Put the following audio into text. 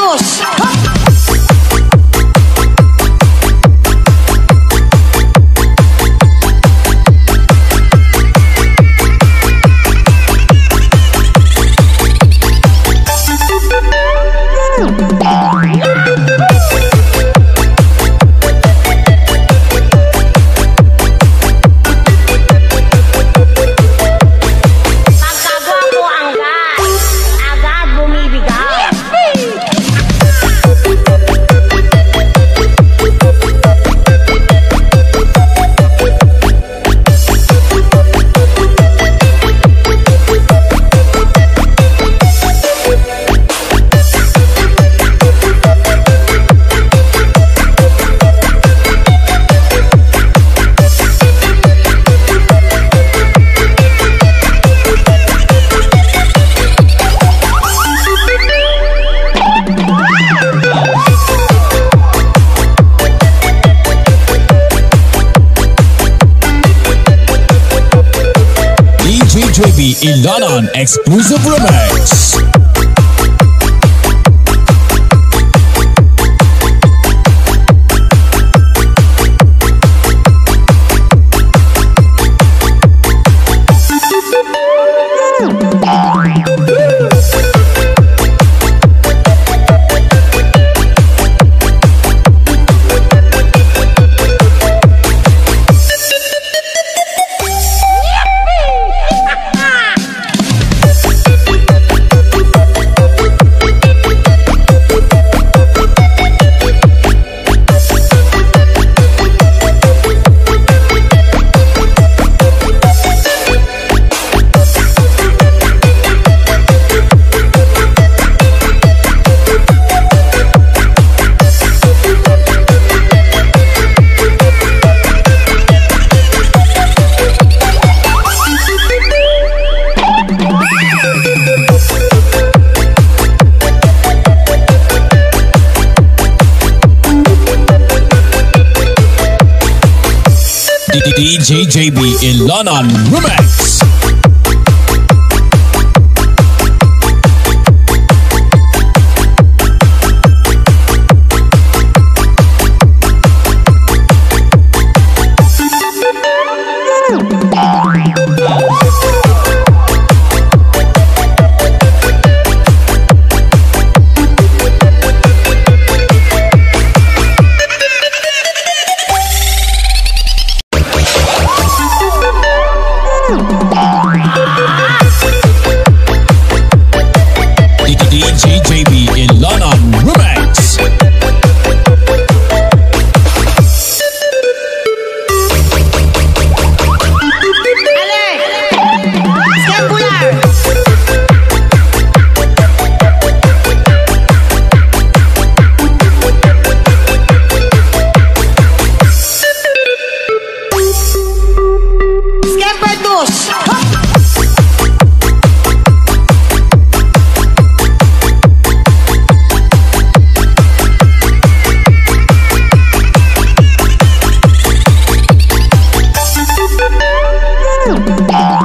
Juntos! DJ JB Ilanan Exclusive Remix. DJ JB Ilanan Remix. DJ Oh,